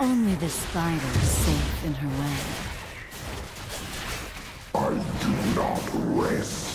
Only the spider is safe in her web. I do not rest.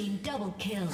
Team double kill.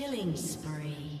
Killing spree.